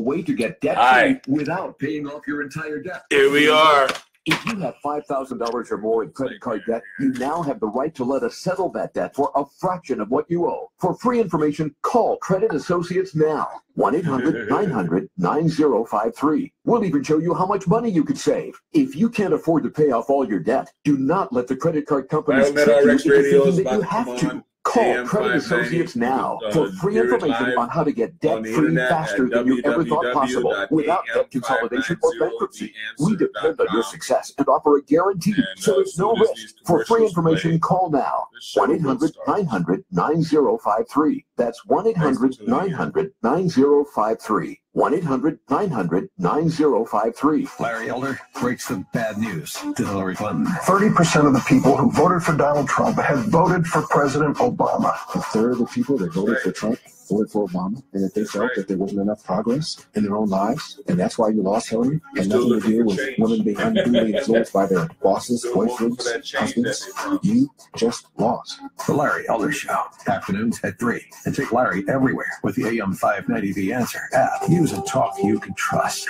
way to get debt free without paying off your entire debt. Here we are. If you have $5,000 or more in credit card debt, you now have the right to let us settle that debt for a fraction of what you owe. For free information, call Credit Associates now. 1 800 900 9053. We'll even show you how much money you could save. If you can't afford to pay off all your debt, do not let the credit card companies trick you into thinking that you have to. Call Credit Associates now for free information on how to get debt free faster than you ever thought possible without debt consolidation or bankruptcy. We depend on your success and offer a guarantee, so uh, there's no risk. For free information, call now. 1 will 800 start. 900 9053. That's 1 800 900 9053. 1 800 900 9053. Larry Elder breaks the bad news to Hillary Clinton. 30% of the people who voted for Donald Trump had voted for President Obama. a third of the people that voted for Trump voted for Obama, and that they felt right. that there wasn't enough progress in their own lives, and that's why you lost Hillary. You're And nothing to do with change. women being unduly influenced by their bosses, Still boyfriends, that husbands. that they promised. You just lost. The Larry Elder Show, afternoons at 3. And take Larry everywhere with the AM 590 The Answer app. News and talk you can trust.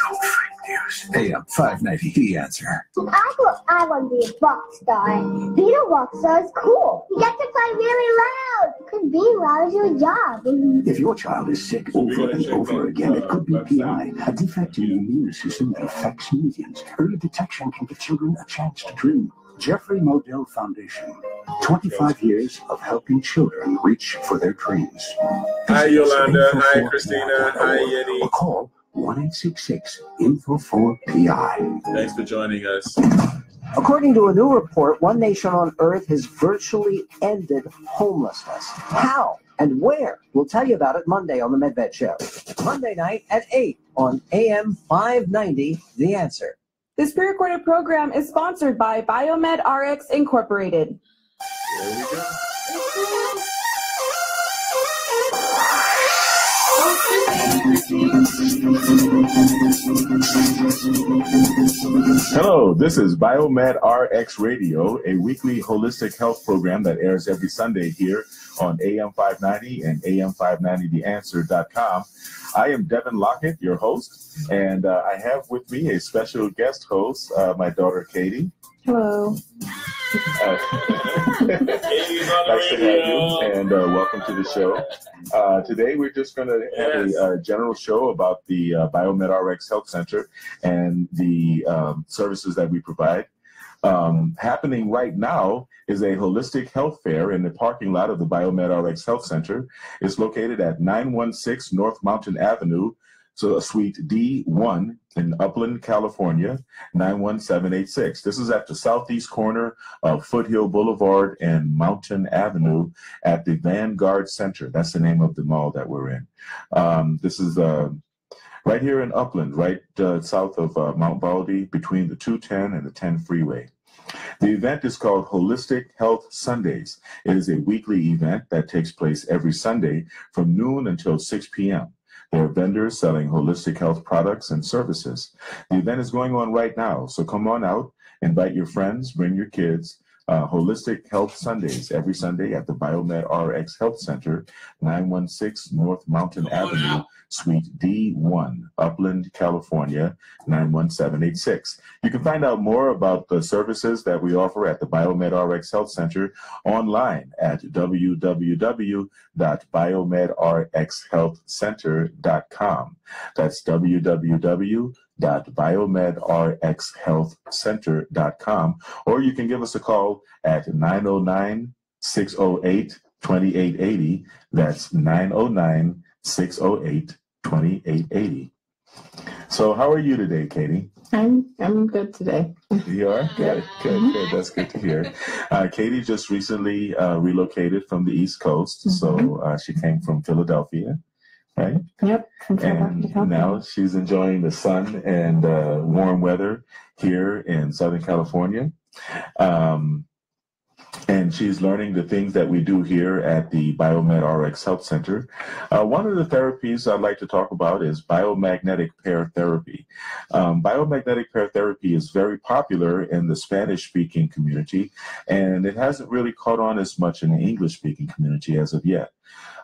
No fake news. AM 590 The Answer. I thought I want to be a rock star. Being a rock star is cool. You get to play really loud. Could be loud is your job. If your child is sick over and over again, it could be PI, a defect in the immune system that affects millions. Early detection can give children a chance to dream. Jeffrey Modell Foundation. 25 years of helping children reach for their dreams. Hi, Yolanda. Hi, Christina. Hi, Yeti. Or call 1866 Info 4 PI. Thanks for joining us. According to a new report, one nation on earth has virtually ended homelessness. How and where? We'll tell you about it Monday on the Medved Show. Monday night at 8 on AM 590, The Answer. This pre-recorded program is sponsored by Biomed RX Incorporated. There we go. Hello, this is Biomed RX Radio, a weekly holistic health program that airs every Sunday here on AM 590 and AM590theanswer.com. I am Devin Lockett, your host, and uh, I have with me a special guest host, uh, my daughter Katie. Hello. Uh, nice to have you, and uh, welcome to the show. Uh, today, we're just going to have Yes. a, uh general show about the uh, Biomed RX Health Center and the um, services that we provide. Um, happening right now is a holistic health fair in the parking lot of the Biomed RX Health Center. It's located at 916 North Mountain Avenue, so Suite D1 in Upland, California, 91786. This is at the southeast corner of Foothill Boulevard and Mountain Avenue at the Vanguard Center. That's the name of the mall that we're in. Um, this is uh, right here in Upland, right uh, south of uh, Mount Baldy, between the 210 and the 10 freeway. The event is called Holistic Health Sundays. It is a weekly event that takes place every Sunday from noon until 6 p.m. There are vendors selling holistic health products and services. The event is going on right now, so come on out, invite your friends, bring your kids. Uh, Holistic Health Sundays every Sunday at the Biomed RX Health Center, 916 North Mountain Avenue, Suite D1, Upland, California, 91786. You can find out more about the services that we offer at the Biomed RX Health Center online at www.biomedrxhealthcenter.com. That's www.biomedrxhealthcenter.com. Or you can give us a call at 909 608 2880. That's 909 608 2880. So, how are you today, Katie? I'm I'm good today. You are good, good, good. That's good to hear. Uh, Katie just recently uh, relocated from the East Coast, so uh, she came from Philadelphia, right? Yep. And now she's enjoying the sun and uh, warm weather here in Southern California. Um, and she's learning the things that we do here at the Biomed RX Health Center. Uh, one of the therapies I'd like to talk about is biomagnetic pair therapy. Um, biomagnetic pair therapy is very popular in the Spanish speaking community, and it hasn't really caught on as much in the English speaking community as of yet.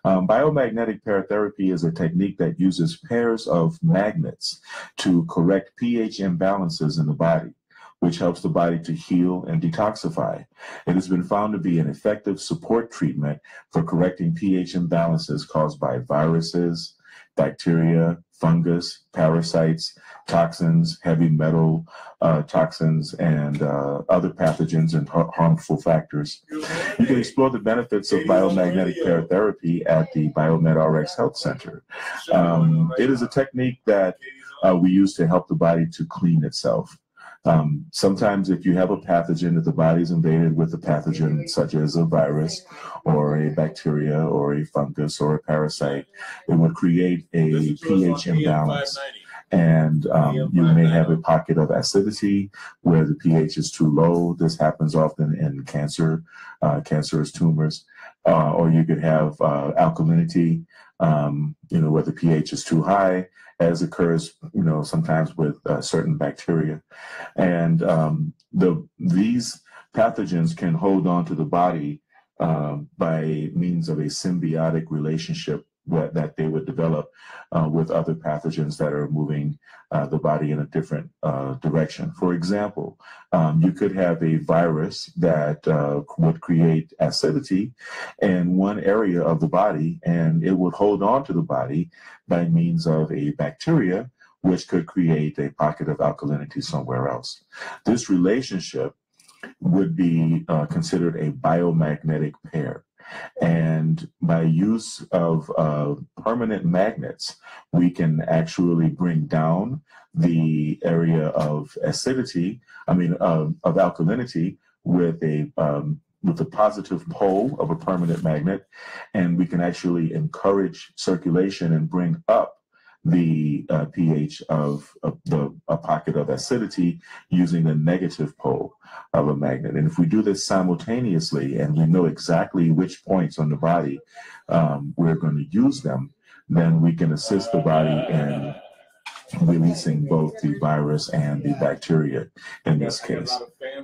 Um, biomagnetic pair therapy is a technique that uses pairs of magnets to correct pH imbalances in the body which helps the body to heal and detoxify. It has been found to be an effective support treatment for correcting pH imbalances caused by viruses, bacteria, fungus, parasites, toxins, heavy metal uh, toxins, and uh, other pathogens and har- harmful factors. You can explore the benefits of biomagnetic pair therapy at the Biomed RX Health Center. Um, it is a technique that uh, we use to help the body to clean itself. Um, sometimes, if you have a pathogen, that the body is invaded with a pathogen such as a virus or a bacteria or a fungus or a parasite, it would create a pH imbalance. And um, you may have a pocket of acidity where the pH is too low. This happens often in cancer, uh, cancerous tumors. Uh, or you could have uh, alkalinity, um, you know, where the pH is too high as occurs, you know, sometimes with uh, certain bacteria. And um, the these pathogens can hold on to the body uh, by means of a symbiotic relationship what, that they would develop uh, with other pathogens that are moving uh, the body in a different uh, direction. For example, um, you could have a virus that uh, would create acidity in one area of the body, and it would hold on to the body by means of a bacteria, which could create a pocket of alkalinity somewhere else. This relationship would be uh, considered a biomagnetic pair. And by use of uh, permanent magnets, we can actually bring down the area of acidity, I mean, uh, of alkalinity with a um, with the positive pole of a permanent magnet, and we can actually encourage circulation and bring up the uh, pH of, of the a pocket of acidity using the negative pole of a magnet. And if we do this simultaneously and we know exactly which points on the body um, we're going to use them, then we can assist the body in releasing both the virus and the bacteria in this case.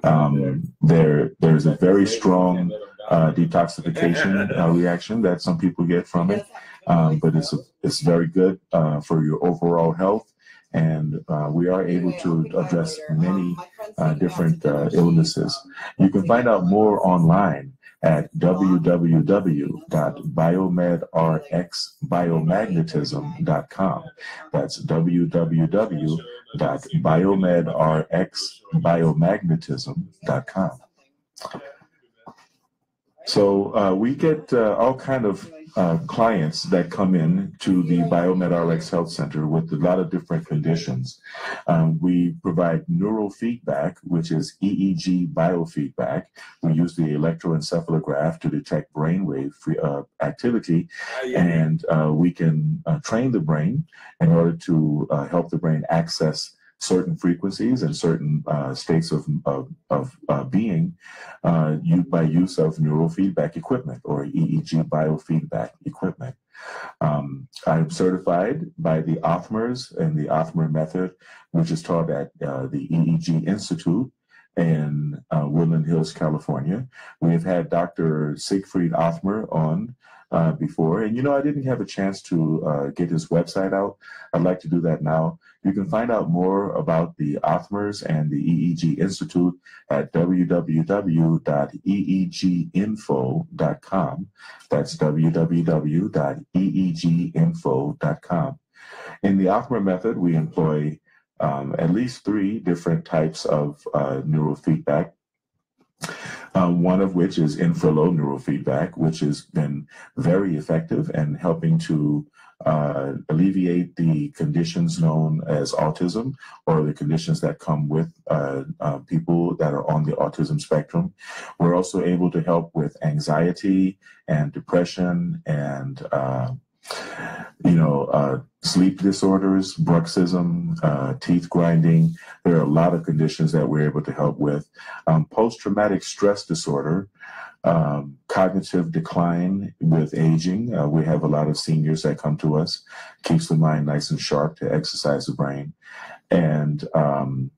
Um, there, there's a very strong uh, detoxification uh, reaction that some people get from it um, but it's it's very good uh, for your overall health. And uh, we are able to address many uh, different uh, illnesses. You can find out more online at www.biomedrxbiomagnetism.com. That's www.biomedrxbiomagnetism.com. So uh, we get uh, all kind of uh, clients that come in to the Biomed RX Health Center with a lot of different conditions. Um, we provide neural feedback, which is EEG biofeedback. We use the electroencephalograph to detect brainwave uh, activity, and uh, we can uh, train the brain in order to help the brain access certain frequencies and certain uh, states of, of, of uh, being uh, by use of neurofeedback equipment or EEG biofeedback equipment. Um, I'm certified by the Othmers and the Othmer method, which is taught at uh, the EEG Institute in uh, Woodland Hills, California. We have had Dr. Siegfried Othmer on uh, before. And you know, I didn't have a chance to uh, get his website out. I'd like to do that now. You can find out more about the Othmers and the EEG Institute at www.eeginfo.com. That's www.eeginfo.com. In the Othmer method, we employ um, at least three different types of uh, neurofeedback um, one of which is infralow neurofeedback, which has been very effective in helping to uh, alleviate the conditions known as autism or the conditions that come with uh, uh, people that are on the autism spectrum. We're also able to help with anxiety and depression and uh, you know, uh, sleep disorders, bruxism, uh, teeth grinding. There are a lot of conditions that we're able to help with. Um, Post traumatic stress disorder um, cognitive decline with aging. Uh, we have a lot of seniors that come to us, keeps the mind nice and sharp to exercise the brain. And um,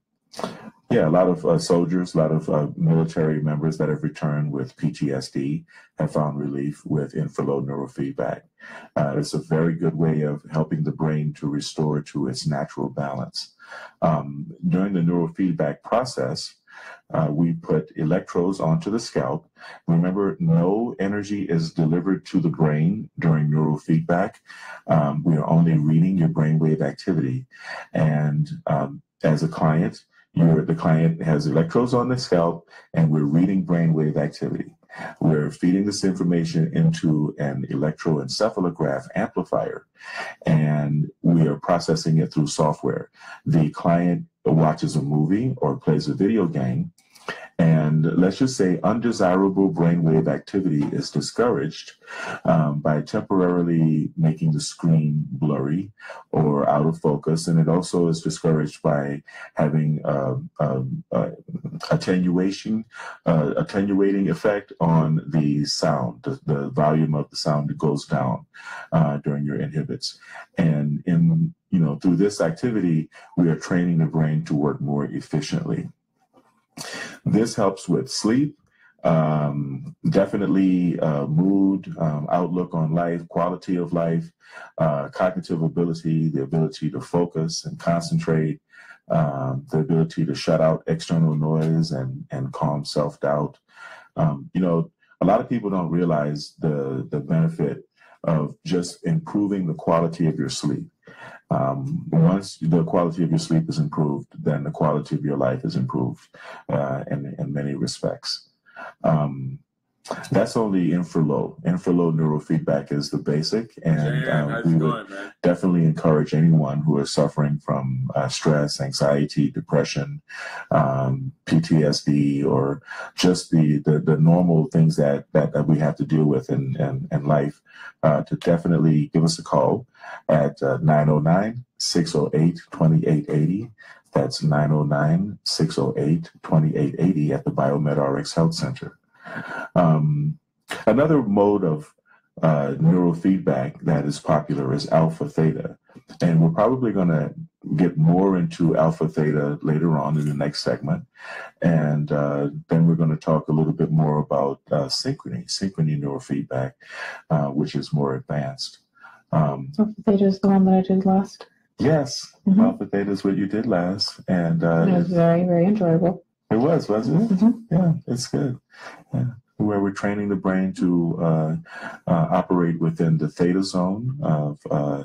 yeah, a lot of uh, soldiers, a lot of uh, military members that have returned with PTSD have found relief with infralow neurofeedback. Uh, it's a very good way of helping the brain to restore to its natural balance. Um, during the neurofeedback process, uh, we put electrodes onto the scalp. Remember, no energy is delivered to the brain during neurofeedback. Um, we are only reading your brainwave activity. And um, as a client, the client has electrodes on the scalp, and we're reading brainwave activity. We're feeding this information into an electroencephalograph amplifier, and we are processing it through software. The client watches a movie or plays a video game, and let's just say undesirable brainwave activity is discouraged um, by temporarily making the screen blurry or out of focus. And it also is discouraged by having uh, um, uh, attenuation, uh, attenuating effect on the sound. The, the, volume of the sound goes down uh, during your inhibits. And in you know, through this activity, we are training the brain to work more efficiently. This helps with sleep, um, definitely uh, mood, um, outlook on life, quality of life, uh, cognitive ability, the ability to focus and concentrate, um, the ability to shut out external noise and, and calm self doubt. Um, you know, a lot of people don't realize the, the benefit of just improving the quality of your sleep. Um, once the quality of your sleep is improved, then the quality of your life is improved uh, in, in many respects. Um, that's only infralow. Infralow neurofeedback is the basic, and um, we would going, definitely encourage anyone who is suffering from uh, stress, anxiety, depression, um, PTSD, or just the, the, the normal things that, that, that we have to deal with in, in, in life uh, to definitely give us a call at uh, 909 608 2880. That's 909 608 2880 at the Biomed RX Health Center. Um, another mode of uh, neurofeedback that is popular is alpha theta. And we're probably going to get more into alpha theta later on in the next segment. And uh, then we're going to talk a little bit more about uh, synchrony, synchrony neurofeedback, uh, which is more advanced. Um, alpha theta is the one that I did last. Yes, mm-hmm. alpha theta is what you did last. And uh, it was very, very enjoyable. It was, wasn't it? Mm-hmm. Yeah, it's good. Yeah. Where we're training the brain to uh, uh, operate within the theta zone of uh,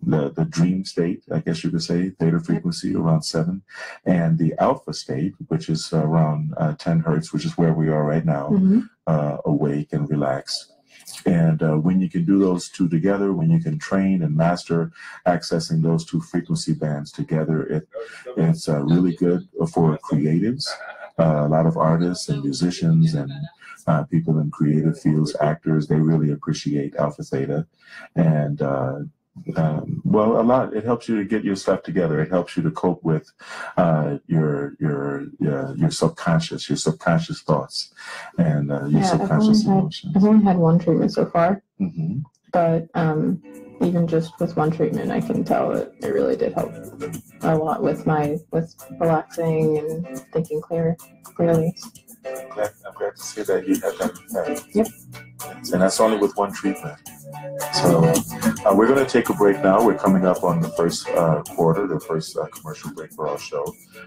the, the dream state, I guess you could say, theta frequency around seven, and the alpha state, which is around uh, 10 hertz, which is where we are right now, mm-hmm. Uh, awake and relaxed. And uh, when you can do those two together, when you can train and master accessing those two frequency bands together, it, it's uh, really good for creatives. Uh, a lot of artists and musicians and uh, people in creative fields, actors, they really appreciate Alpha Theta. And uh, um, well, a lot. It helps you to get your stuff together. It helps you to cope with uh, your your your, your subconscious, your subconscious thoughts, and uh, your yeah, subconscious I've emotions. Had, I've only had one treatment so far, mm-hmm. but um, even just with one treatment, I can tell that it really did help a lot with my with relaxing and thinking clear clearly. I'm glad, I'm glad to see that you had that effect. Yep. And that's only with one treatment. So uh, we're going to take a break now. We're coming up on the first uh, quarter, the first uh, commercial break for our show.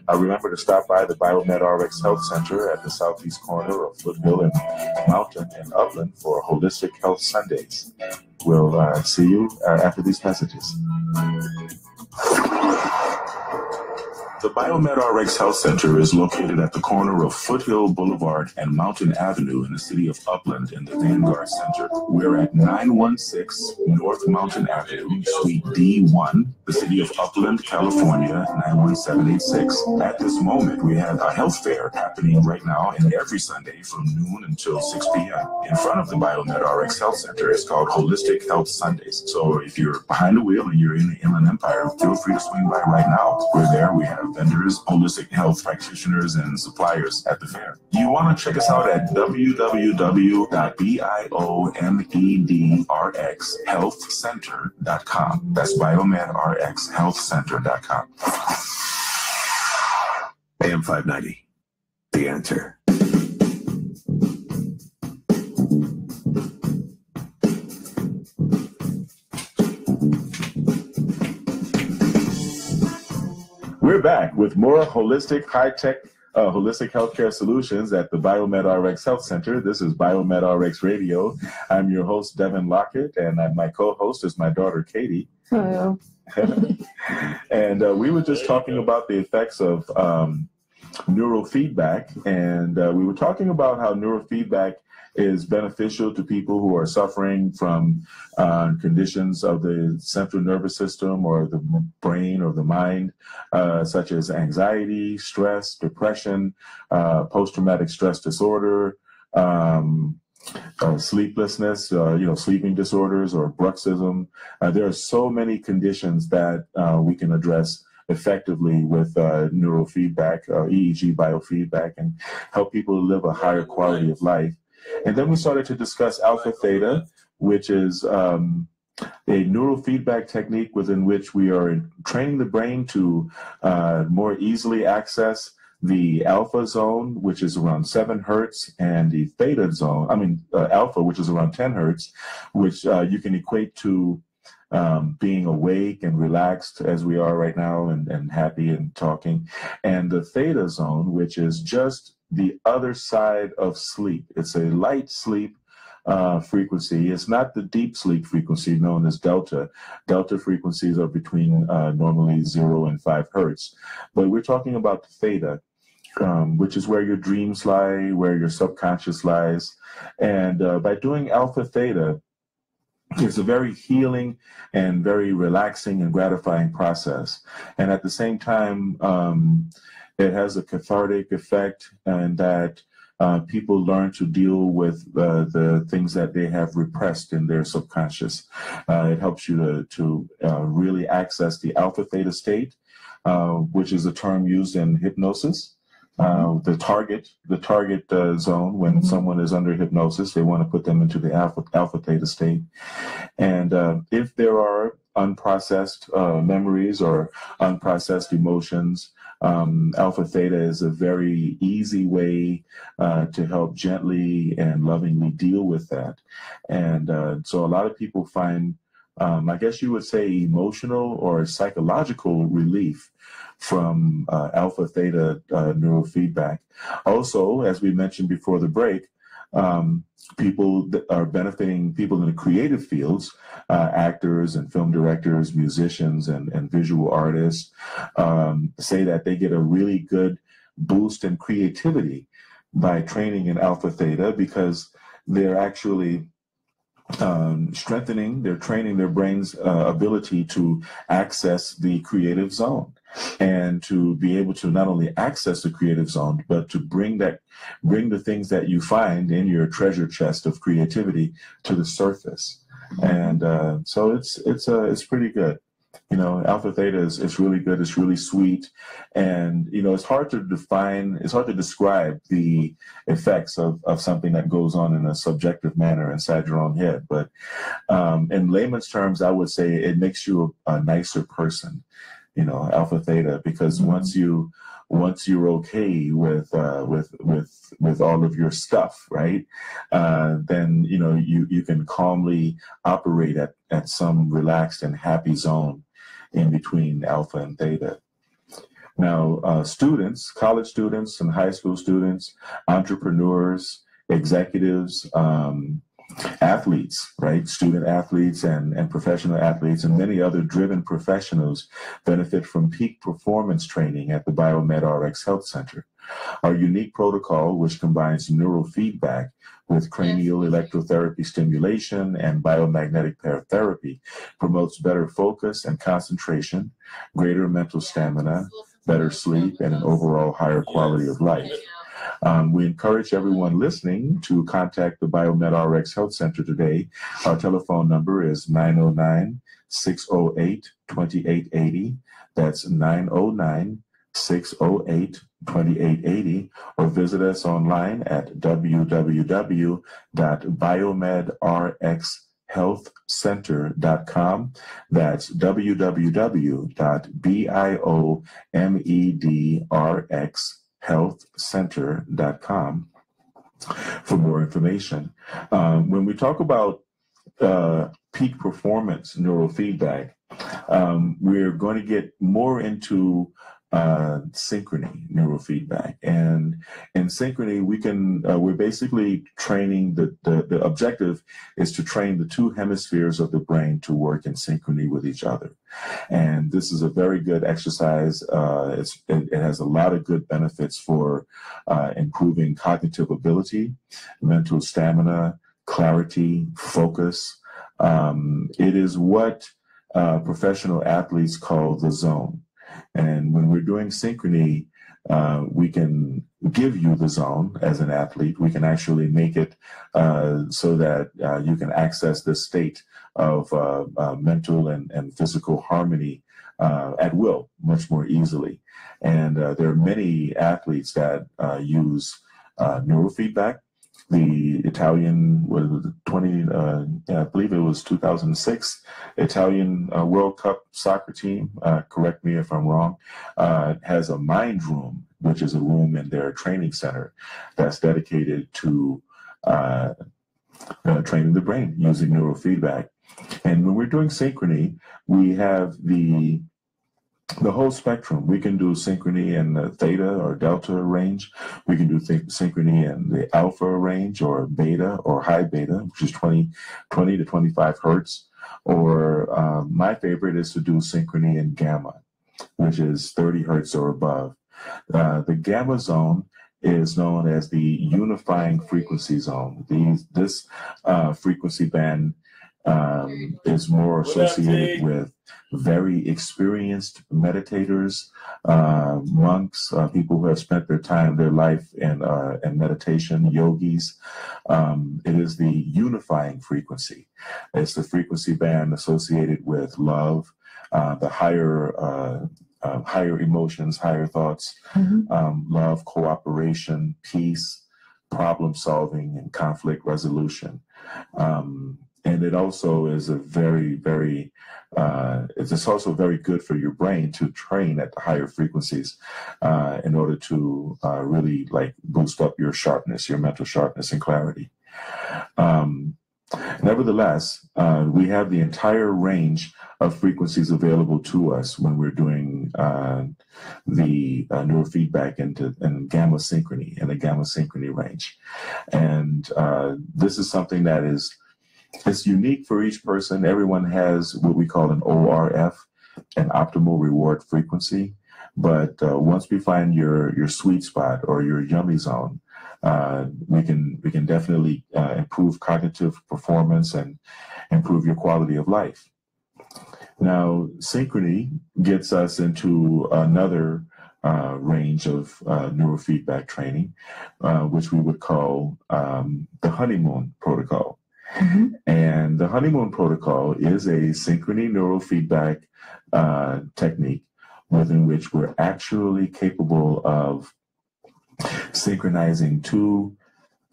Uh, remember to stop by the Biomed RX Health Center at the southeast corner of Foothill and Mountain in Upland for Holistic Health Sundays. We'll uh, see you Uh, after these messages. The Biomed RX Health Center is located at the corner of Foothill Boulevard and Mountain Avenue in the city of Upland in the Vanguard Center. We're at 916 North Mountain Avenue, Suite D1, the city of Upland, California, 91786. At this moment, we have a health fair happening right now and every Sunday from noon until 6 p.m. in front of the Biomed RX Health Center. It's called Holistic Health Sundays. So if you're behind the wheel and you're in the Inland Empire, feel free to swing by right now. We're there. We have vendors, holistic health practitioners, and suppliers at the fair. You want to check us out at www.biomedrxhealthcenter.com. That's biomedrxhealthcenter.com. AM 590. The answer. We're back with more holistic, high tech, uh, holistic healthcare solutions at the Biomed RX Health Center. This is Biomed RX Radio. I'm your host, Devin Lockett, and I'm, my co host is my daughter, Katie. Hello. and uh, we were just talking about the effects of um, neurofeedback, and uh, we were talking about how neurofeedback is beneficial to people who are suffering from uh, conditions of the central nervous system or the brain or the mind, uh, such as anxiety, stress, depression, uh, post traumatic stress disorder. Um, uh, sleeplessness, uh, you know, sleeping disorders or bruxism. Uh, there are so many conditions that we can address effectively with uh, neurofeedback, uh, EEG biofeedback, and help people live a higher quality of life. And then we started to discuss alpha theta, which is um, a neurofeedback technique within which we are training the brain to uh, more easily access the alpha zone, which is around 7 hertz, and the theta zone, I mean, uh, alpha, which is around 10 hertz, which uh, you can equate to um, being awake and relaxed as we are right now and, and happy and talking, and the theta zone, which is just the other side of sleep. It's a light sleep uh, frequency. It's not the deep sleep frequency known as delta. Delta frequencies are between uh, normally zero and five hertz. But we're talking about the theta, um, which is where your dreams lie, where your subconscious lies. And uh, by doing alpha theta, it's a very healing and very relaxing and gratifying process. And at the same time, um, it has a cathartic effect and that uh, people learn to deal with uh, the things that they have repressed in their subconscious. Uh, it helps you to, to uh, really access the alpha theta state, uh, which is a term used in hypnosis. Uh, the target, the target zone when mm-hmm. someone is under hypnosis, they want to put them into the alpha alpha theta state, and if there are unprocessed memories or unprocessed emotions, um, alpha theta is a very easy way uh, to help gently and lovingly deal with that. And uh, so a lot of people find, um, I guess you would say, emotional or psychological relief from uh, alpha theta uh, neurofeedback. Also, as we mentioned before the break, um, people that are benefiting people in the creative fields, uh, actors and film directors, musicians and, and visual artists, um, say that they get a really good boost in creativity by training in alpha theta because they're actually um, strengthening, they're training their brain's uh, ability to access the creative zone and to be able to not only access the creative zone, but to bring that, bring the things that you find in your treasure chest of creativity to the surface. And uh, so it's it's uh, it's pretty good. You know, alpha theta is, is really good. It's really sweet, and you know, it's hard to define. It's hard to describe the effects of, of something that goes on in a subjective manner inside your own head. But um, in layman's terms, I would say it makes you a, a nicer person you know alpha theta because mm-hmm. once you once you're okay with uh, with with with all of your stuff right uh, then you know you you can calmly operate at at some relaxed and happy zone in between alpha and theta now uh, students college students and high school students entrepreneurs executives um, athletes, right? Student athletes and, and professional athletes and many other driven professionals benefit from peak performance training at the Biomed RX Health Center. Our unique protocol, which combines neurofeedback with cranial electrotherapy stimulation and biomagnetic therapy, promotes better focus and concentration, greater mental stamina, better sleep, and an overall higher quality of life. Um, we encourage everyone listening to contact the Biomed RX Health Center today. Our telephone number is 909 608 2880. That's 909 608 2880 or visit us online at www.biomedrxhealthcenter.com. That's www.biomedrxhealthcenter.com for more information. Um, when we talk about uh, peak performance neurofeedback, um, we're going to get more into uh, synchrony neurofeedback. And in synchrony, we can, uh, we're basically training the, the, the objective is to train the two hemispheres of the brain to work in synchrony with each other. And this is a very good exercise. Uh, it, it, has a lot of good benefits for uh, improving cognitive ability, mental stamina, clarity, focus. Um, it is what uh, professional athletes call the zone. And when we're doing synchrony, uh, we can give you the zone as an athlete. We can actually make it uh, so that uh, you can access this state of uh, uh, mental and, and physical harmony uh, at will much more easily. And there are many athletes that use neurofeedback the Italian was 20, uh, I believe it was 2006 Italian uh, World Cup soccer team. Uh, correct me if I'm wrong. Uh, has a mind room, which is a room in their training center that's dedicated to uh, uh, training the brain using neurofeedback. And when we're doing synchrony, we have the the whole spectrum. We can do synchrony in the theta or delta range. We can do synchrony in the alpha range or beta or high beta, which is 20, 20 to 25 hertz. Or um, my favorite is to do synchrony in gamma, which is 30 hertz or above. Uh, the gamma zone is known as the unifying frequency zone. These, this uh, frequency band um, is more associated with very experienced meditators, uh, monks, uh, people who have spent their time, their life in, uh, in meditation, yogis. Um, it is the unifying frequency. It's the frequency band associated with love, uh, the higher uh, uh, higher emotions, higher thoughts, mm-hmm. um, love, cooperation, peace, problem solving, and conflict resolution. Um, and it also is a very very uh, it's also very good for your brain to train at the higher frequencies uh, in order to uh, really like boost up your sharpness your mental sharpness and clarity. Um, nevertheless uh, we have the entire range of frequencies available to us when we're doing uh, the uh, neurofeedback into and gamma synchrony and the gamma synchrony range. And this is something that is it's unique for each person. Everyone has what we call an ORF, an optimal reward frequency. But uh, once we find your your sweet spot or your yummy zone, uh, we can we can definitely uh, improve cognitive performance and improve your quality of life. Now, synchrony gets us into another uh, range of uh, neurofeedback training, uh, which we would call um, the honeymoon protocol. Mm-hmm. And the honeymoon protocol is a synchrony neurofeedback uh, technique within which we're actually capable of synchronizing two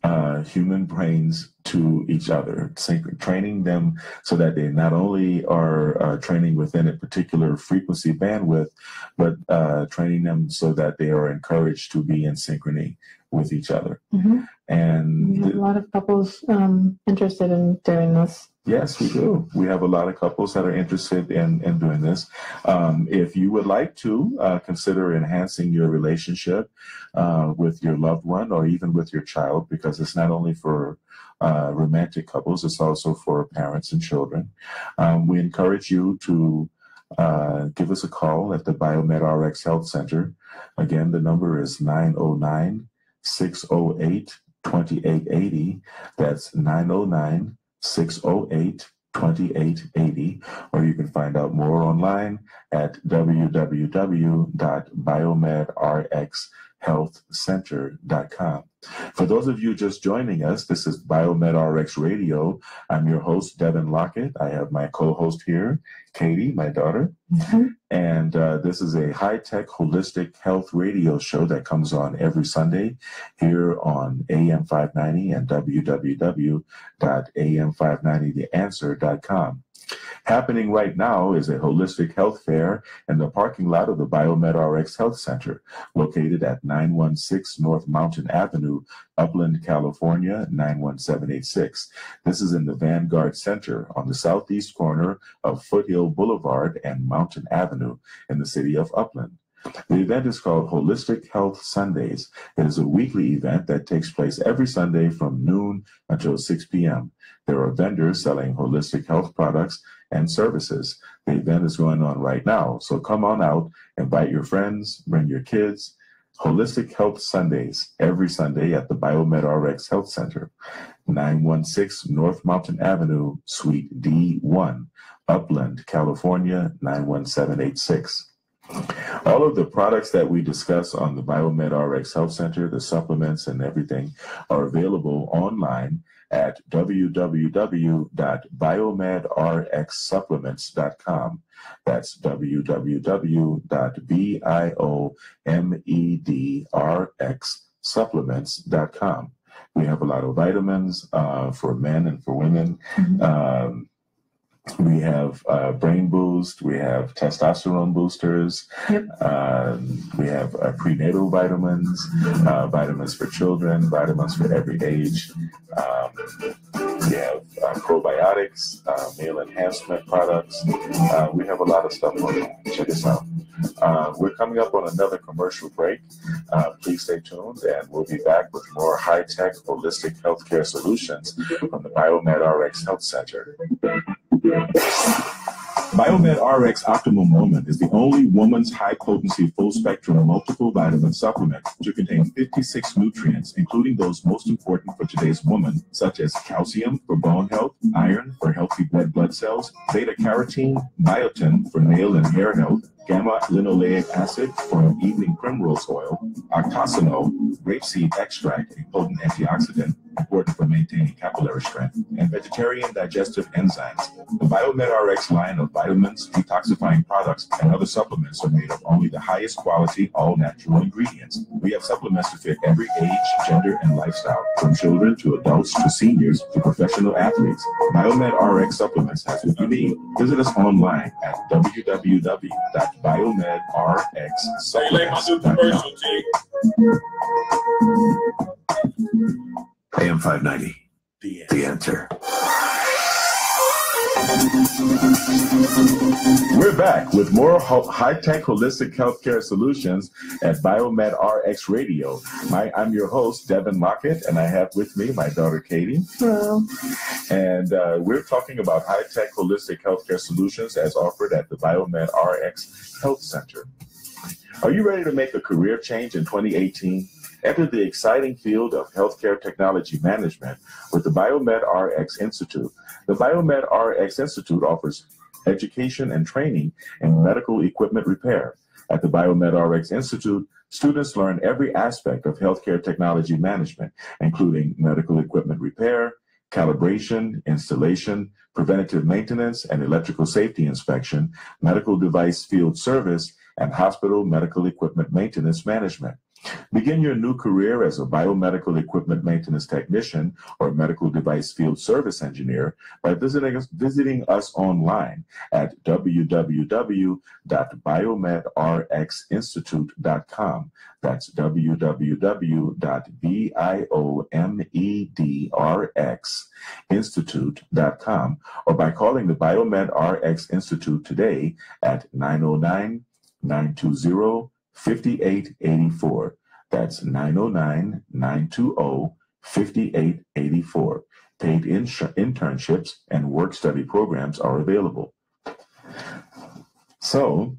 uh, human brains to each other, synch- training them so that they not only are uh, training within a particular frequency bandwidth, but uh, training them so that they are encouraged to be in synchrony with each other. Mm-hmm. And we have a lot of couples um, interested in doing this. Yes, we do. We have a lot of couples that are interested in, in doing this. Um, if you would like to uh, consider enhancing your relationship uh, with your loved one or even with your child, because it's not only for uh, romantic couples, it's also for parents and children, um, we encourage you to uh, give us a call at the Biomed RX Health Center. Again, the number is 909 608 2880. That's 909 608 2880. Or you can find out more online at www.biomedrx.com biomedrxhealthcenter.com. For those of you just joining us, this is Biomed RX Radio. I'm your host, Devin Lockett. I have my co host here, Katie, my daughter. Mm-hmm. And uh, this is a high tech holistic health radio show that comes on every Sunday here on AM 590 and www.am590theanswer.com. Happening right now is a holistic health fair in the parking lot of the Biomed RX Health Center, located at 916 North Mountain Avenue, Upland, California, 91786. This is in the Vanguard Center on the southeast corner of Foothill Boulevard and Mountain Avenue in the city of Upland. The event is called Holistic Health Sundays. It is a weekly event that takes place every Sunday from noon until 6 p.m. There are vendors selling holistic health products and services. The event is going on right now, so come on out, invite your friends, bring your kids. Holistic Health Sundays every Sunday at the Biomed RX Health Center, 916 North Mountain Avenue, Suite D1, Upland, California, 91786. All of the products that we discuss on the Biomed RX Health Center, the supplements and everything, are available online at www.biomedrxsupplements.com. That's www.biomedrxsupplements.com. We have a lot of vitamins uh, for men and for women. Mm-hmm. Um, we have uh, brain boost. We have testosterone boosters. Yep. Um, we have uh, prenatal vitamins, uh, vitamins for children, vitamins for every age. Um, we have uh, probiotics, uh, meal enhancement products. Uh, we have a lot of stuff on. Check us out. we're coming up on another commercial break. please stay tuned, and we'll be back with more high-tech holistic healthcare solutions from the Biomed RX Health Center. Biomed RX Optimum Moment is the only woman's high potency full spectrum multiple vitamin supplement to contain 56 nutrients, including those most important for today's woman, such as calcium for bone health, iron for healthy blood blood cells, beta carotene, biotin for nail and hair health, gamma linoleic acid from evening primrose oil, octosanol, grapeseed extract, a potent antioxidant important for maintaining capillary strength, and vegetarian digestive enzymes. The Biomed RX line of vitamins, detoxifying products, and other supplements are made of only the highest quality, all natural ingredients. We have supplements to fit every age, gender, and lifestyle, from children to adults to seniors to professional athletes. Biomed RX supplements has what you need. Visit us online at www biomedrxsupplements.com. AM 590, the answer. We're back with more high tech holistic healthcare solutions at Biomed RX Radio. My, I'm your host, Devin Lockett, and I have with me my daughter, Katie. Hello. And uh, we're talking about high tech holistic healthcare solutions as offered at the Biomed RX Health Center. Are you ready to make a career change in 2018? Enter the exciting field of healthcare technology management with the Biomed RX Institute. The Biomed RX Institute offers education and training in medical equipment repair. At the Biomed RX Institute, students learn every aspect of healthcare technology management, including medical equipment repair, calibration, installation, preventative maintenance and electrical safety inspection, medical device field service, and hospital medical equipment maintenance management. Begin your new career as a biomedical equipment maintenance technician or medical device field service engineer by visiting us, visiting us online at www.biomedrxinstitute.com. That's www.biomedrxinstitute.com or by calling the Biomed RX Institute today at 909 920 5884. That's 909 920 5884. Paid in- internships and work study programs are available. So,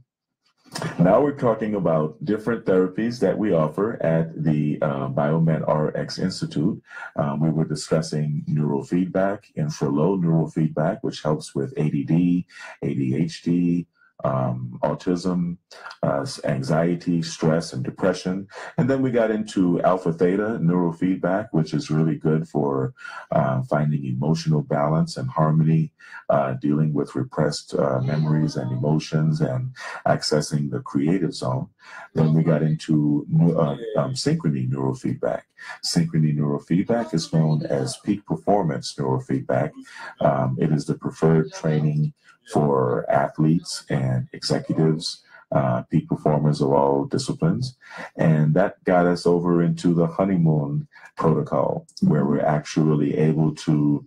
now we're talking about different therapies that we offer at the uh, Biomed RX Institute. Um, we were discussing neurofeedback, infralow neurofeedback, which helps with ADD, ADHD, um, autism, uh, anxiety, stress, and depression. And then we got into alpha theta neurofeedback, which is really good for uh, finding emotional balance and harmony, uh, dealing with repressed uh, memories and emotions, and accessing the creative zone. Then we got into uh, um, synchrony neurofeedback. Synchrony neurofeedback is known as peak performance neurofeedback. Um, it is the preferred training for athletes and executives, uh, peak performers of all disciplines. And that got us over into the honeymoon protocol, where we're actually able to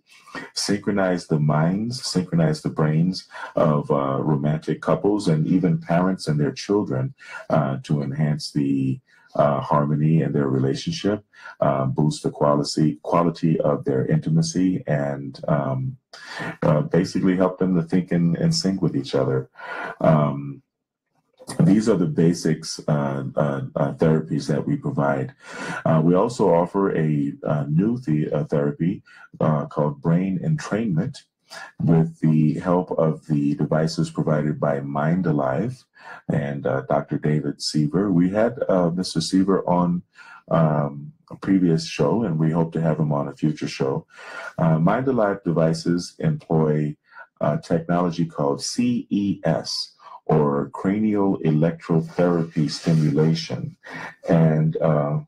synchronize the minds, synchronize the brains of uh, romantic couples and even parents and their children uh, to enhance the uh, harmony in their relationship, uh, boost the quality quality of their intimacy, and um, uh, basically help them to think in, in sync with each other. Um, these are the basics uh, uh, uh, therapies that we provide. Uh, we also offer a, new the, therapy uh, called brain entrainment with the help of the devices provided by Mind Alive and uh, Dr. David Siever. We had Mr. Siever on um, a previous show, and we hope to have him on a future show. Mind Alive devices employ technology called CES or cranial electrotherapy stimulation. And uh,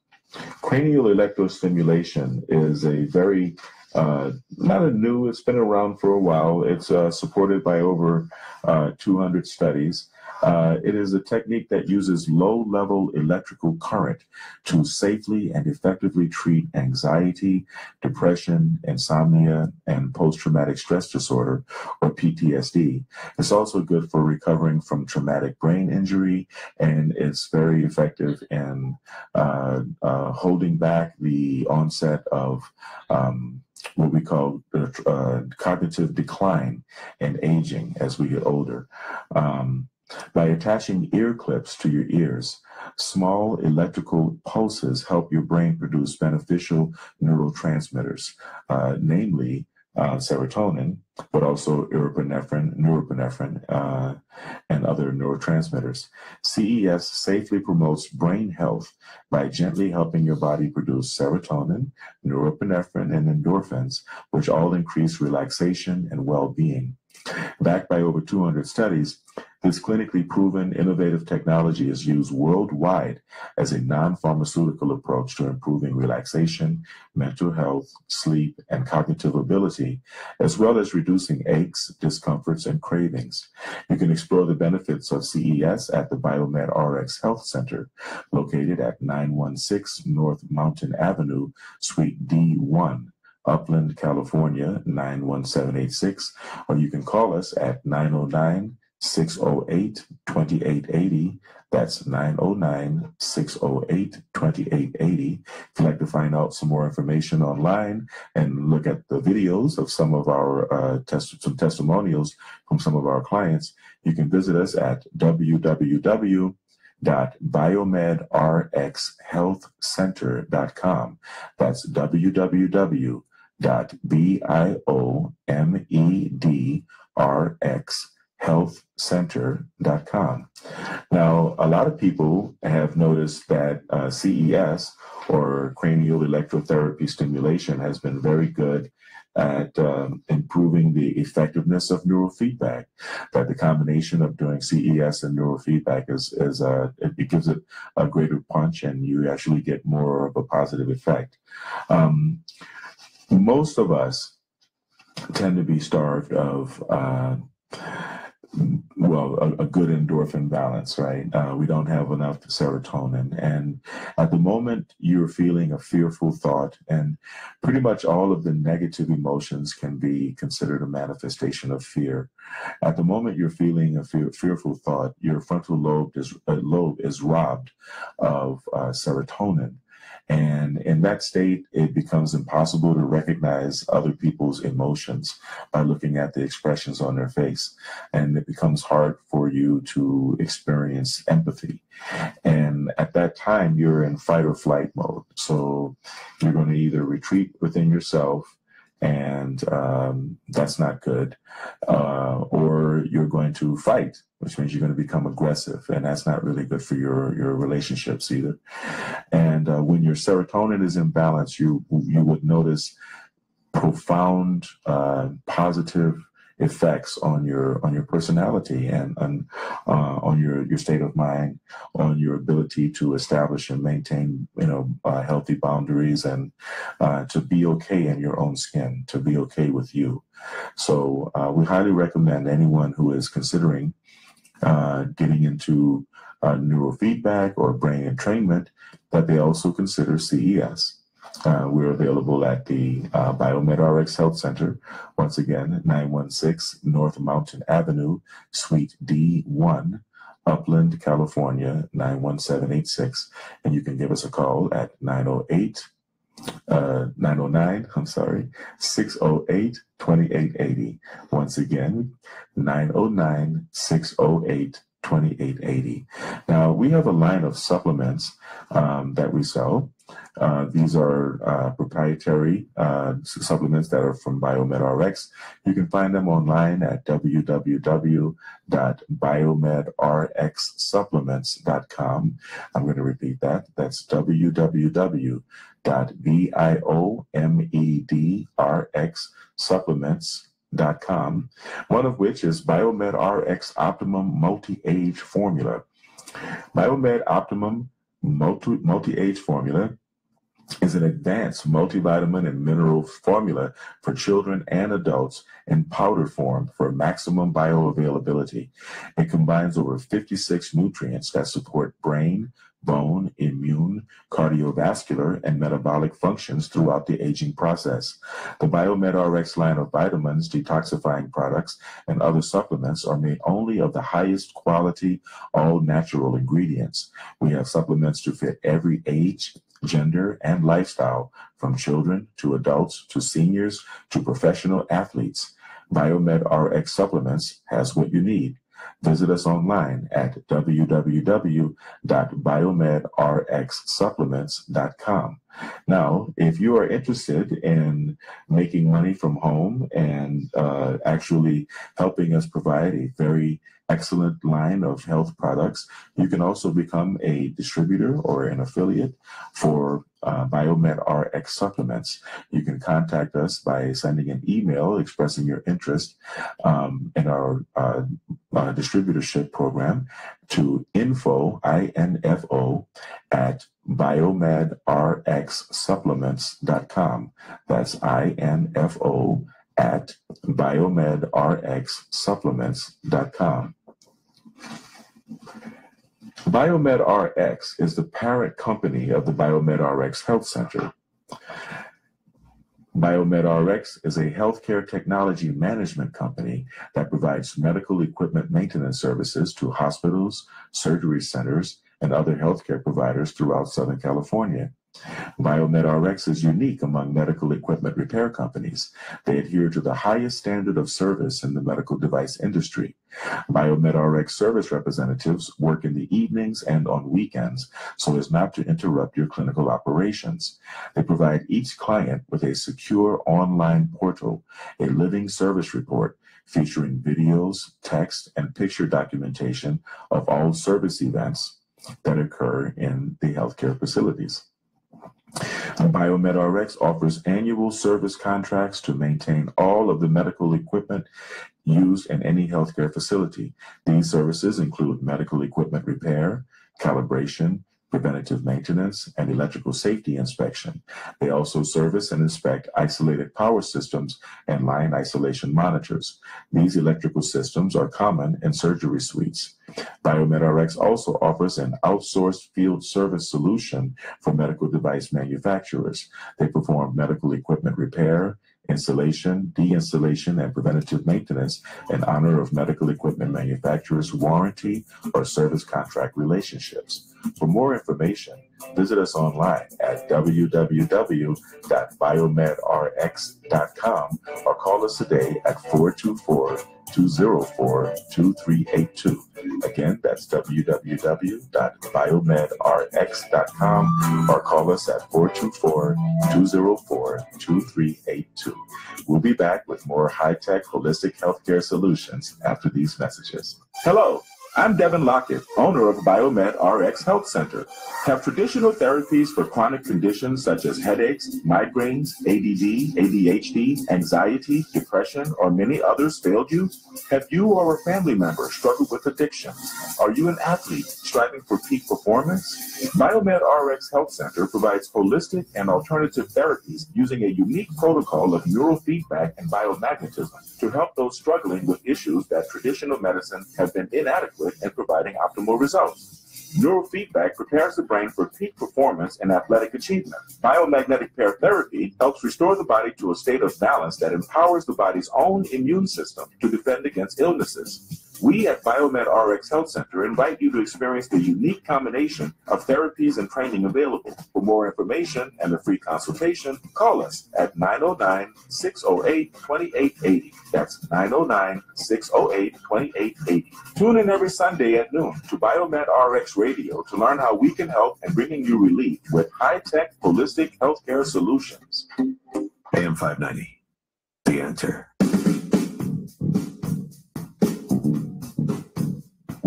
cranial electrostimulation is a very uh, not a new, it's been around for a while. It's uh, supported by over uh, 200 studies. Uh, it is a technique that uses low level electrical current to safely and effectively treat anxiety, depression, insomnia, and post traumatic stress disorder, or PTSD. It's also good for recovering from traumatic brain injury, and it's very effective in uh, uh, holding back the onset of. Um, what we call uh, cognitive decline and aging as we get older. Um, by attaching ear clips to your ears, small electrical pulses help your brain produce beneficial neurotransmitters, uh, namely uh, serotonin, but also norepinephrine, norepinephrine, uh, and other neurotransmitters. CES safely promotes brain health by gently helping your body produce serotonin, norepinephrine, and endorphins, which all increase relaxation and well-being. Backed by over 200 studies, this clinically proven innovative technology is used worldwide as a non pharmaceutical approach to improving relaxation, mental health, sleep, and cognitive ability, as well as reducing aches, discomforts, and cravings. You can explore the benefits of CES at the Biomed RX Health Center, located at 916 North Mountain Avenue, Suite D1. Upland, California 91786, or you can call us at 909 608 2880. That's 909 608 2880. If you'd like to find out some more information online and look at the videos of some of our uh, test- some testimonials from some of our clients, you can visit us at www www.biomedrxhealthcenter.com. That's www.biomedrx healthcenter.com. Now, a lot of people have noticed that uh, CES or cranial electrotherapy stimulation has been very good at um, improving the effectiveness of neurofeedback. That the combination of doing CES and neurofeedback is, is uh, it gives it a greater punch and you actually get more of a positive effect. Um, most of us tend to be starved of uh, well, a, a, good endorphin balance, right? Uh, we don't have enough serotonin. And at the moment, you're feeling a fearful thought, and pretty much all of the negative emotions can be considered a manifestation of fear. At the moment, you're feeling a fear, fearful thought, your frontal lobe is, uh, lobe is robbed of uh, serotonin. And in that state, it becomes impossible to recognize other people's emotions by looking at the expressions on their face. And it becomes hard for you to experience empathy. And at that time, you're in fight or flight mode. So you're going to either retreat within yourself and um, that's not good. Uh, or you're going to fight, which means you're going to become aggressive, and that's not really good for your your relationships either. And uh, when your serotonin is in balance, you you would notice profound uh, positive effects on your on your personality and on uh, on your your state of mind, on your ability to establish and maintain you know uh, healthy boundaries and uh, to be okay in your own skin, to be okay with you. So uh, we highly recommend anyone who is considering uh, getting into uh, neurofeedback or brain entrainment that they also consider CES. Uh, we're available at the uh, Biomed RX Health Center. Once again, 916 North Mountain Avenue, Suite D1, Upland, California, 91786. And you can give us a call at 908 uh, 909, I'm sorry, 608 2880. Once again, 909 608 2880. Now, we have a line of supplements um, that we sell. Uh, these are uh, proprietary uh, supplements that are from Biomed RX. You can find them online at www.biomedrxsupplements.com. I'm going to repeat that. That's www.biomedrxsupplements.com, one of which is Biomed RX Optimum Multi Age Formula. Biomed Optimum Multi multi-age Formula is an advanced multivitamin and mineral formula for children and adults in powder form for maximum bioavailability. It combines over 56 nutrients that support brain, bone, immune, cardiovascular, and metabolic functions throughout the aging process. The Biomed RX line of vitamins, detoxifying products, and other supplements are made only of the highest quality, all natural ingredients. We have supplements to fit every age, gender, and lifestyle, from children to adults to seniors to professional athletes. Biomed RX Supplements has what you need. Visit us online at www.biomedrxsupplements.com. Now, if you are interested in making money from home and uh, actually helping us provide a very excellent line of health products. You can also become a distributor or an affiliate for uh, Biomed RX supplements. You can contact us by sending an email expressing your interest um, in our uh, uh, distributorship program to info, I-N-F-O, at biomedrxsupplements.com. That's I-N-F-O at biomedrxsupplements.com. Biomed RX is the parent company of the Biomed RX Health Center. Biomed RX is a healthcare technology management company that provides medical equipment maintenance services to hospitals, surgery centers, and other healthcare providers throughout Southern California. Biomed RX is unique among medical equipment repair companies. They adhere to the highest standard of service in the medical device industry. Biomed RX service representatives work in the evenings and on weekends so as not to interrupt your clinical operations. They provide each client with a secure online portal, a living service report featuring videos, text, and picture documentation of all service events that occur in the healthcare facilities. Biomed RX offers annual service contracts to maintain all of the medical equipment used in any healthcare facility. These services include medical equipment repair, calibration, preventative maintenance, and electrical safety inspection. They also service and inspect isolated power systems and line isolation monitors. These electrical systems are common in surgery suites. Biomed RX also offers an outsourced field service solution for medical device manufacturers. They perform medical equipment repair, installation, deinstallation, and preventative maintenance in honor of medical equipment manufacturers' warranty or service contract relationships. For more information, visit us online at www.biomedrx.com or call us today at 424 204 2382. Again, that's www.biomedrx.com or call us at 424 204 2382. We'll be back with more high tech holistic healthcare solutions after these messages. Hello. I'm Devin Lockett, owner of Biomed RX Health Center. Have traditional therapies for chronic conditions such as headaches, migraines, ADD, ADHD, anxiety, depression, or many others failed you? Have you or a family member struggled with addictions? Are you an athlete striving for peak performance? Biomed RX Health Center provides holistic and alternative therapies using a unique protocol of neurofeedback and biomagnetism to help those struggling with issues that traditional medicine have been inadequate in providing optimal results. Neurofeedback prepares the brain for peak performance and athletic achievement. Biomagnetic pair therapy helps restore the body to a state of balance that empowers the body's own immune system to defend against illnesses. We at Biomed RX Health Center invite you to experience the unique combination of therapies and training available. For more information and a free consultation, call us at 909 608 2880. That's 909 608 2880. Tune in every Sunday at noon to Biomed RX Radio to learn how we can help in bringing you relief with high tech holistic healthcare solutions. AM 590. The answer.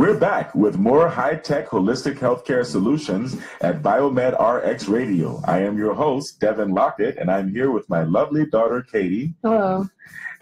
We're back with more high tech holistic healthcare solutions at Biomed RX Radio. I am your host, Devin Lockett, and I'm here with my lovely daughter, Katie. Hello.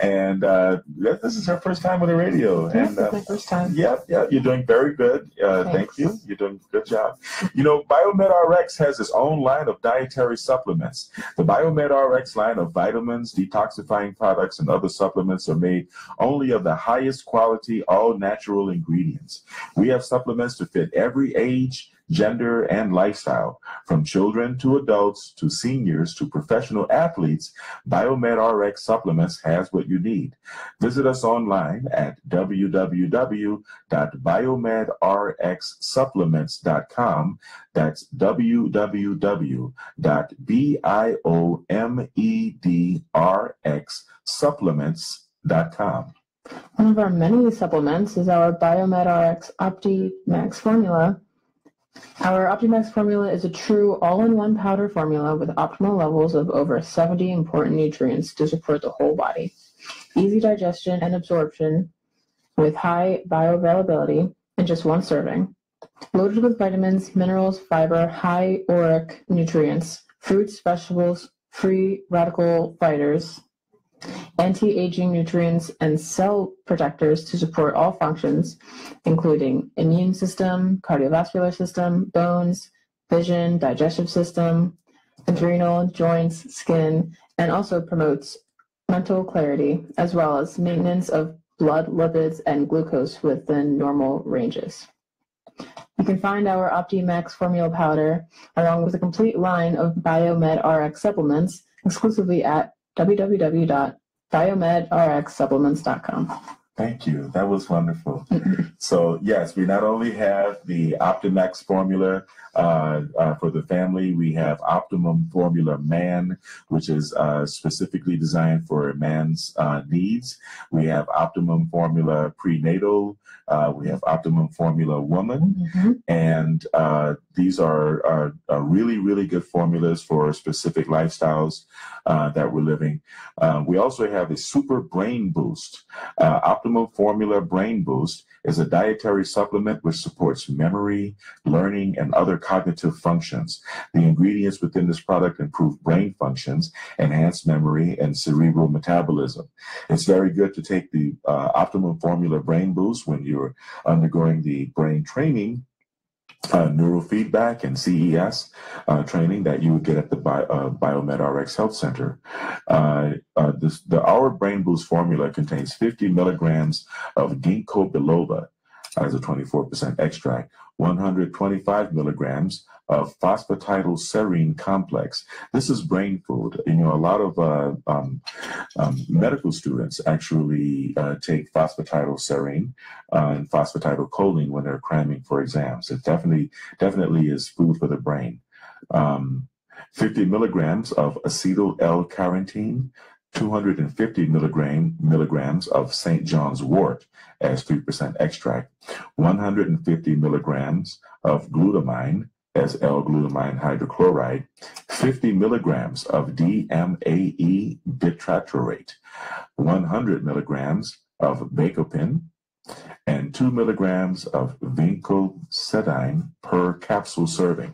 And uh, this is her first time on the radio. Yeah, and uh, my first time. Yep, yep, you're doing very good. Uh, thank you. You're doing a good job. You know, Biomed RX has its own line of dietary supplements. The Biomed RX line of vitamins, detoxifying products, and other supplements are made only of the highest quality, all natural ingredients. We have supplements to fit every age, gender, and lifestyle. From children to adults to seniors to professional athletes, Biomed RX supplements has what you need. Visit us online at www.biomedrxsupplements.com. That's www.biomedrxsupplements.com. One of our many supplements is our Biomed RX OptiMax formula. Our OptiMax formula is a true all-in-one powder formula with optimal levels of over 70 important nutrients to support the whole body. Easy digestion and absorption with high bioavailability in just one serving. Loaded with vitamins, minerals, fiber, high auric nutrients, fruits, vegetables, free radical fighters, anti-aging nutrients, and cell protectors to support all functions, including immune system, cardiovascular system, bones, vision, digestive system, adrenal, joints, skin, and also promotes mental clarity as well as maintenance of blood lipids and glucose within normal ranges. You can find our OptiMax formula powder along with a complete line of Biomed RX supplements exclusively at www.biomedrxsupplements.com. Thank you. That was wonderful. So, yes, we not only have the Optimax formula uh, uh, for the family, we have Optimum Formula Man, which is uh, specifically designed for a man's uh, needs. We have Optimum Formula Prenatal. Uh, we have Optimum Formula Woman. Mhm. And uh, these are, are, are really, really good formulas for specific lifestyles uh, that we're living. Uh, we also have a Super Brain Boost. Uh, Optimum Formula Brain Boost is a dietary supplement which supports memory, learning, and other cognitive functions. The ingredients within this product improve brain functions, enhance memory, and cerebral metabolism. It's very good to take the uh, Optimum Formula Brain Boost when you're undergoing the brain training uh, neurofeedback and CES uh, training that you would get at the Bi- uh, Biomed RX Health Center. Uh, uh, this, the Our Brain Boost formula contains 50 milligrams of ginkgo biloba. As a 24% extract, 125 milligrams of phosphatidylserine complex. This is brain food. You know, a lot of uh, um, um, medical students actually uh, take phosphatidylserine uh, and phosphatidylcholine when they're cramming for exams. It definitely, definitely is food for the brain. Um, 50 milligrams of acetyl L-carnitine, 250 milligram, milligrams of St. John's wort as 3% extract, 150 milligrams of glutamine as L-glutamine hydrochloride, 50 milligrams of DMAE bitartrate, 100 milligrams of bacopin, and 2 milligrams of vinpocetine per capsule serving.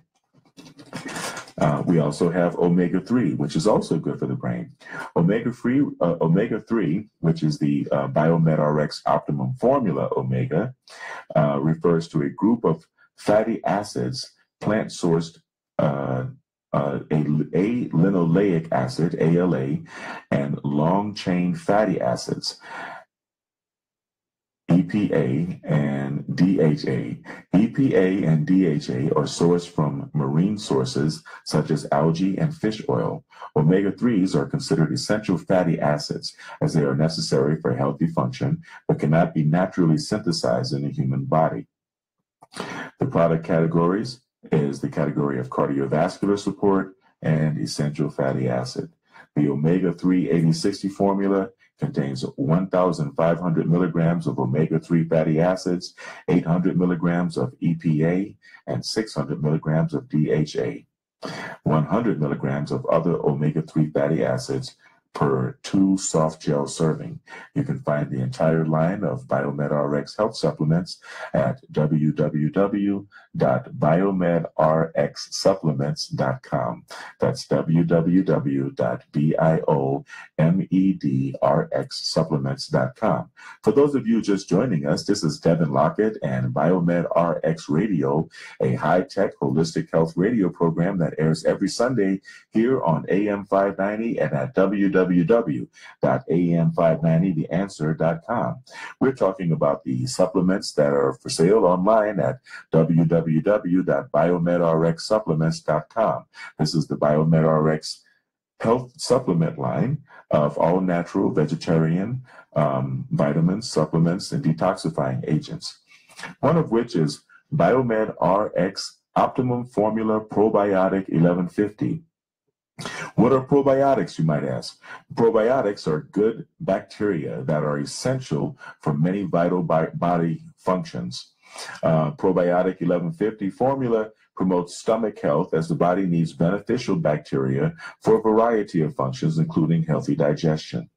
Uh, we also have omega 3, which is also good for the brain. Omega 3, uh, omega 3 which is the uh, Biomed RX Optimum Formula Omega, uh, refers to a group of fatty acids, plant sourced uh, uh, a linoleic acid, ALA, and long chain fatty acids. EPA and DHA. EPA and DHA are sourced from marine sources such as algae and fish oil. Omega 3s are considered essential fatty acids as they are necessary for healthy function but cannot be naturally synthesized in the human body. The product categories is the category of cardiovascular support and essential fatty acid. The omega 3 8060 formula contains 1,500 milligrams of omega-3 fatty acids, 800 milligrams of EPA, and 600 milligrams of DHA. 100 milligrams of other omega-3 fatty acids per two soft gel serving. You can find the entire line of Biomed RX health supplements at www.biomedrxsupplements.com. That's www.biomedrxsupplements.com. For those of you just joining us, this is Devin Lockett and Biomed RX Radio, a high-tech holistic health radio program that airs every Sunday here on AM 590 and at www www.am590theanswer.com. We're talking about the supplements that are for sale online at www.biomedrxsupplements.com. This is the BioMedRx health supplement line of all natural vegetarian um, vitamins, supplements, and detoxifying agents. One of which is Biomed RX Optimum Formula Probiotic 1150 what are probiotics, you might ask? Probiotics are good bacteria that are essential for many vital body functions. Uh, probiotic 1150 formula promotes stomach health as the body needs beneficial bacteria for a variety of functions, including healthy digestion.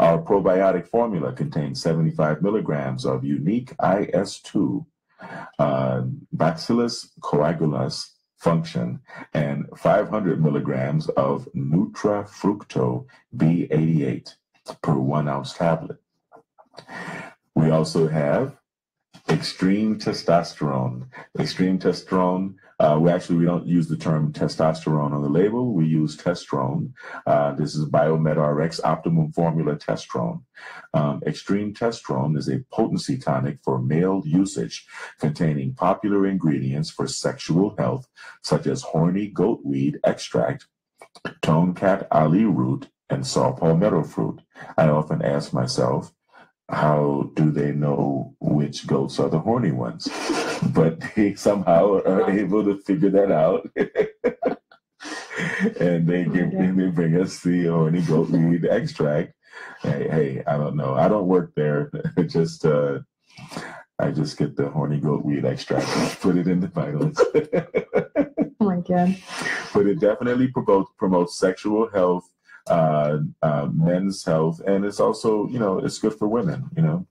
Our probiotic formula contains 75 milligrams of unique IS2, uh, Bacillus coagulans function and 500 milligrams of Nutrafructo B88 per one ounce tablet. We also have extreme testosterone. Extreme testosterone uh, we actually we don't use the term testosterone on the label. We use testrone. Uh, this is Biomed RX Optimum Formula Testrone. Um, extreme testrone is a potency tonic for male usage, containing popular ingredients for sexual health, such as horny goatweed extract, tongkat ali root, and saw palmetto fruit. I often ask myself, how do they know which goats are the horny ones? But they somehow are able to figure that out. and they give and they bring us the horny goat weed extract. Hey, hey, I don't know. I don't work there. just uh I just get the horny goat weed extract and put it in the vitamins. oh my god. But it definitely promotes promotes sexual health, uh, uh, men's health, and it's also, you know, it's good for women, you know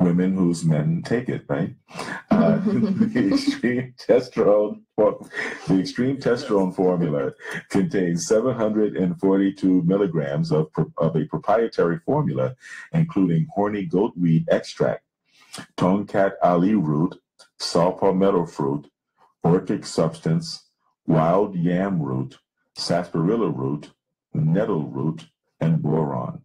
women whose men take it, right? Uh, the extreme testosterone, the extreme testosterone formula contains 742 milligrams of, of a proprietary formula, including horny goatweed extract, tongkat ali root, saw palmetto fruit, orchic substance, wild yam root, sarsaparilla root, nettle root, and boron.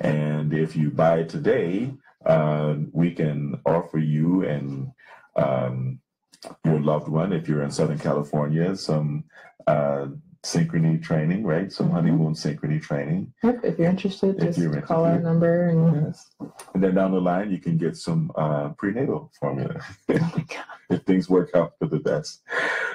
And if you buy it today, uh, we can offer you and um, your loved one, if you're in Southern California, some uh, synchrony training, right? Some Mm-hmm. honeymoon synchrony training. Yep, if you're interested, just you're call our number and Yes. And then down the line, you can get some uh, prenatal formula oh if things work out for the best.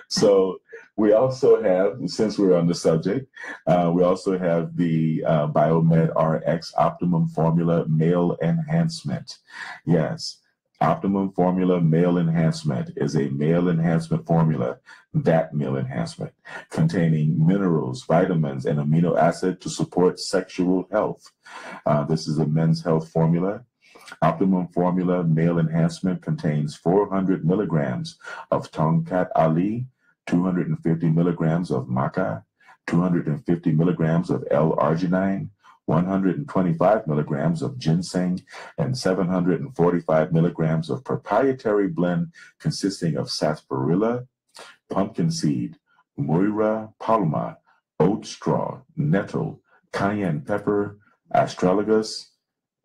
So we also have, since we're on the subject, uh, we also have the uh, Biomed RX Optimum Formula Male Enhancement. Yes. Optimum Formula Male Enhancement is a male enhancement formula, that male enhancement, containing minerals, vitamins, and amino acid to support sexual health. Uh, this is a men's health formula. Optimum Formula Male Enhancement contains 400 milligrams of Tongkat Ali, 250 milligrams of maca, 250 milligrams of L-arginine, 125 milligrams of ginseng, and 745 milligrams of proprietary blend consisting of sarsaparilla, pumpkin seed, muira puama, oat straw, nettle, cayenne pepper, astragalus,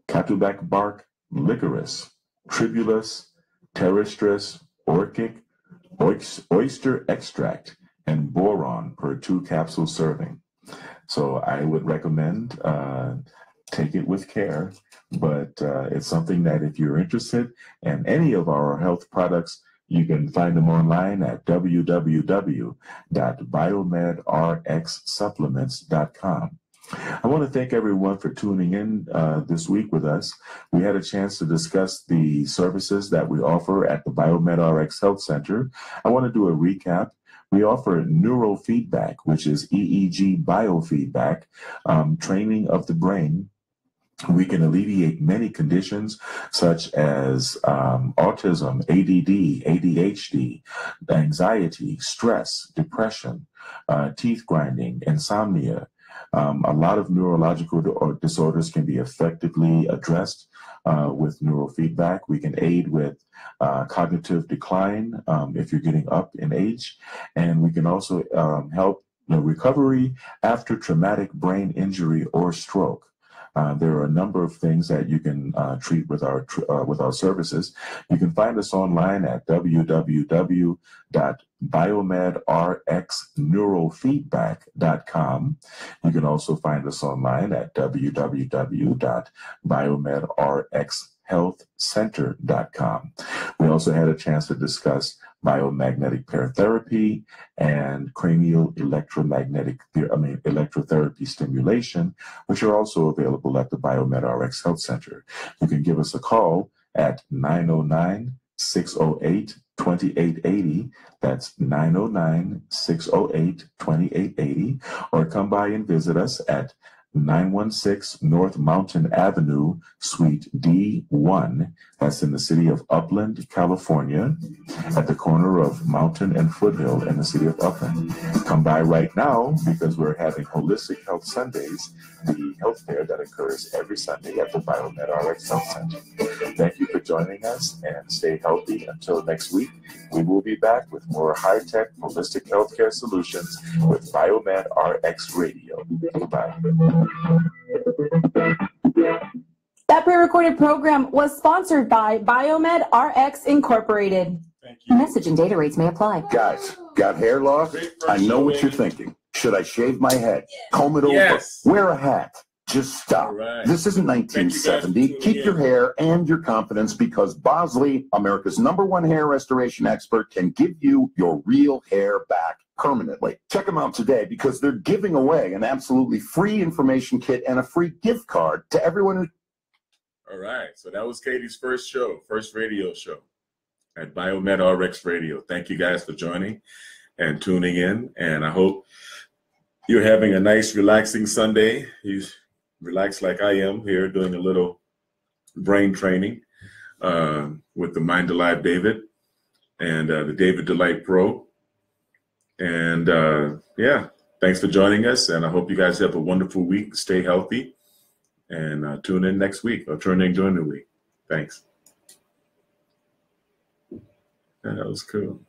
catuaba bark, licorice, tribulus, terrestris, orchic, oyster extract, and boron per two capsule serving. So I would recommend uh, take it with care, but uh, it's something that if you're interested in any of our health products, you can find them online at www.biomedrxsupplements.com. I want to thank everyone for tuning in uh, this week with us. We had a chance to discuss the services that we offer at the Biomed RX Health Center. I want to do a recap. We offer neurofeedback, which is EEG biofeedback, um, training of the brain. We can alleviate many conditions such as um, autism, ADD, ADHD, anxiety, stress, depression, uh, teeth grinding, insomnia. Um, a lot of neurological disorders can be effectively addressed uh, with neurofeedback. We can aid with uh, cognitive decline um, if you're getting up in age, and we can also um, help recovery after traumatic brain injury or stroke. Uh, there are a number of things that you can uh, treat with our uh, with our services. You can find us online at www.biomedrxneurofeedback.com. You can also find us online at www.biomedrxhealthcenter.com. We also had a chance to discuss biomagnetic pair therapy and cranial electromagnetic, I mean, electrotherapy stimulation, which are also available at the Biomed RX Health Center. You can give us a call at 909 608 2880. That's 909 608 2880. Or come by and visit us at 916 North Mountain Avenue, Suite D1. That's in the city of Upland, California, at the corner of Mountain and Foothill in the city of Upland. Come by right now because we're having Holistic Health Sundays, the health fair that occurs every Sunday at the Biomed RX Health Center. Thank you for joining us and stay healthy until next week. We will be back with more high tech holistic healthcare solutions with Biomed RX Radio. Goodbye. That pre-recorded program was sponsored by Biomed RX Incorporated. Message and data rates may apply. Guys, got hair loss? I know what you're thinking. Should I shave my head? Comb it over? Wear a hat? Just stop. right. This isn't Thank you 1970. Keep your hair and your confidence because Bosley, America's number one hair restoration expert, can give you your real hair back permanently. Check them out today because they're giving away an absolutely free information kit and a free gift card to everyone who All right. So that was Katie's first show, first radio show at Biomed RX Radio. Thank you guys for joining and tuning in. And I hope you're having a nice, relaxing Sunday. You relax like I am here doing a little brain training uh, with the Mind Alive David and uh, the David Delight Pro. And uh, yeah, thanks for joining us. And I hope you guys have a wonderful week. Stay healthy and uh, tune in next week or tune in during the week. Thanks. Yeah, that was cool.